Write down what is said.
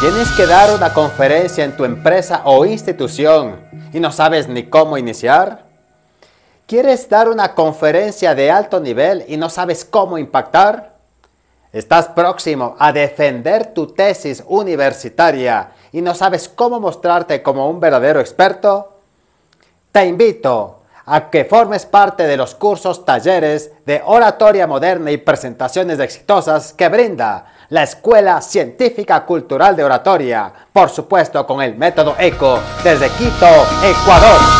Tienes que dar una conferencia en tu empresa o institución y no sabes ni cómo iniciar. ¿Quieres dar una conferencia de alto nivel y no sabes cómo impactar? ¿Estás próximo a defender tu tesis universitaria y no sabes cómo mostrarte como un verdadero experto? Te invito a que formes parte de los cursos talleres de oratoria moderna y presentaciones exitosas que brinda la Escuela Científica Cultural de Oratoria, por supuesto con el método ECO desde Quito, Ecuador.